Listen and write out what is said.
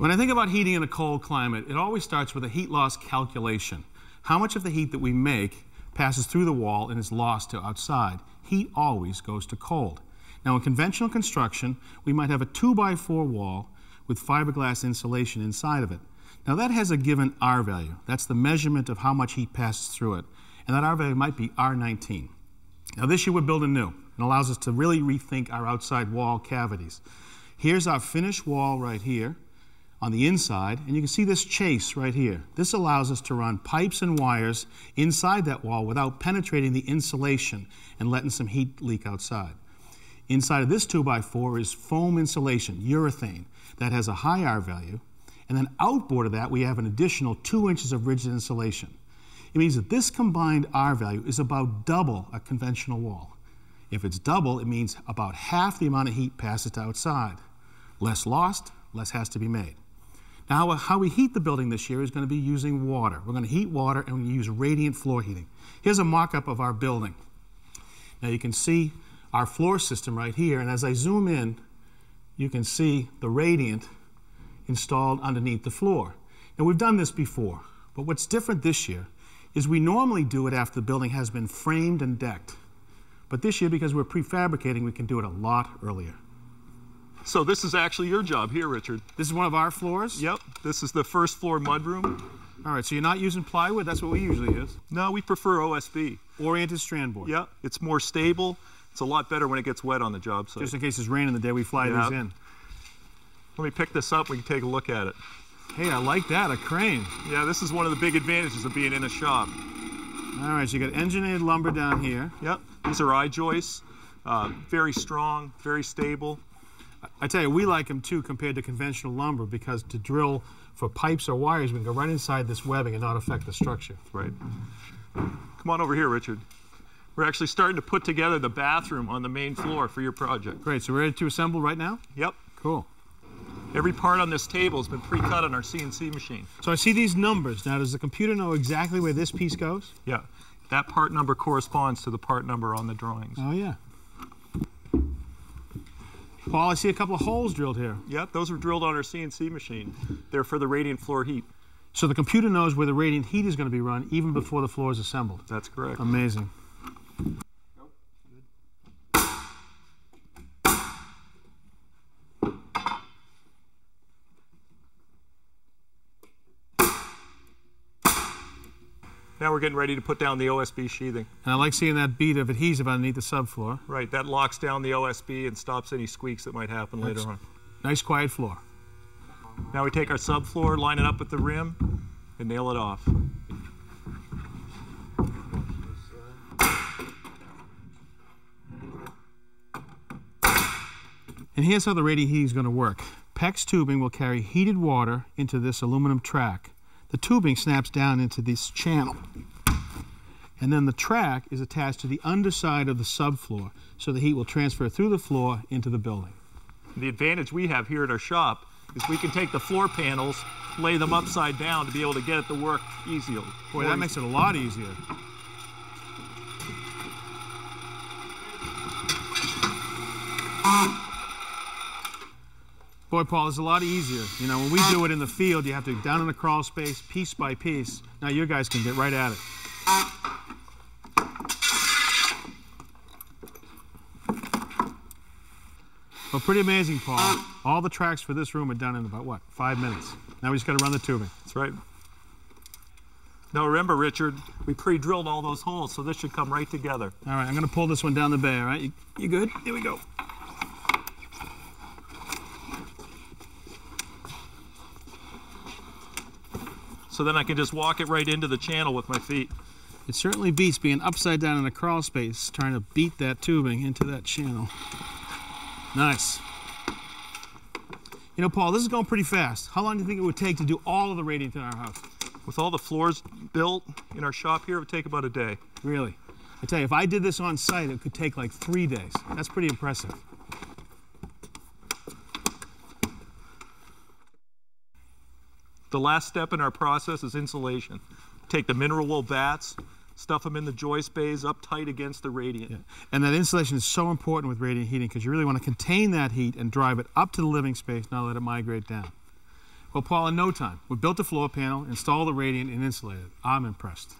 When I think about heating in a cold climate, it always starts with a heat loss calculation. How much of the heat that we make passes through the wall and is lost to outside? Heat always goes to cold. Now, in conventional construction, we might have a 2 by 4 wall with fiberglass insulation inside of it. Now, that has a given R value. That's the measurement of how much heat passes through it. And that R value might be R19. Now, this year we're building new. and allows us to really rethink our outside wall cavities. Here's our finished wall right here on the inside, and you can see this chase right here. This allows us to run pipes and wires inside that wall without penetrating the insulation and letting some heat leak outside. Inside of this 2x4 is foam insulation, urethane, that has a high R value. And then outboard of that, we have an additional two inches of rigid insulation. It means that this combined R value is about double a conventional wall. If it's double, it means about half the amount of heat passes to outside. Less lost, less has to be made. Now, how we heat the building this year is going to be using water. We're going to heat water and we use radiant floor heating. Here's a mock-up of our building. Now you can see our floor system right here, and as I zoom in, you can see the radiant installed underneath the floor. Now we've done this before, but what's different this year is we normally do it after the building has been framed and decked. But this year, because we're prefabricating, we can do it a lot earlier. So this is actually your job here, Richard. This is one of our floors? Yep. This is the first floor mudroom. All right, so you're not using plywood? That's what we usually use. No, we prefer OSB. Oriented strand board. Yep. It's more stable. It's a lot better when it gets wet on the job site. Just in case it's raining the day we fly Yep. these in. Let me pick this up. We can take a look at it. Hey, I like that, a crane. Yeah, this is one of the big advantages of being in a shop. All right, so you got engineered lumber down here. Yep. These are I-joists. Uh, very strong, very stable. I tell you, we like them too compared to conventional lumber because to drill for pipes or wires, we can go right inside this webbing and not affect the structure. Right. Come on over here, Richard. We're actually starting to put together the bathroom on the main floor for your project. Great, so we're ready to assemble right now? Yep. Cool. Every part on this table has been pre-cut on our CNC machine. So I see these numbers. Now, does the computer know exactly where this piece goes? Yeah. That part number corresponds to the part number on the drawings. Oh, yeah. Paul, I see a couple of holes drilled here. Yep, those were drilled on our CNC machine. They're for the radiant floor heat. So the computer knows where the radiant heat is going to be run even before the floor is assembled. That's correct. Amazing. Now we're getting ready to put down the OSB sheathing. And I like seeing that bead of adhesive underneath the subfloor. Right, that locks down the OSB and stops any squeaks that might happen later on. Nice quiet floor. Now we take our subfloor, line it up with the rim, and nail it off. And here's how the radiant heating is going to work. PEX tubing will carry heated water into this aluminum track. The tubing snaps down into this channel. And then the track is attached to the underside of the subfloor, so the heat will transfer through the floor into the building. The advantage we have here at our shop is we can take the floor panels, lay them upside down to be able to get at the work easily. Boy, that makes it a lot easier. Boy, Paul, it's a lot easier. You know, when we do it in the field, you have to down in the crawl space, piece by piece. Now you guys can get right at it. Well, pretty amazing, Paul. All the tracks for this room are done in about, what, five minutes. Now we just got to run the tubing. That's right. Now remember, Richard, we pre-drilled all those holes, so this should come right together. All right, I'm going to pull this one down the bay, all right? You, you good? Here we go. So then I can just walk it right into the channel with my feet. It certainly beats being upside down in a crawl space, trying to beat that tubing into that channel. Nice. You know, Paul, this is going pretty fast. How long do you think it would take to do all of the radiant in our house? With all the floors built in our shop here, it would take about a day. Really? I tell you, if I did this on site, it could take like three days. That's pretty impressive. The last step in our process is insulation. Take the mineral wool batts, stuff them in the joist bays up tight against the radiant. Yeah. And that insulation is so important with radiant heating because you really want to contain that heat and drive it up to the living space, not let it migrate down. Well, Paul, in no time, we built the floor panel, installed the radiant, and insulated. I'm impressed.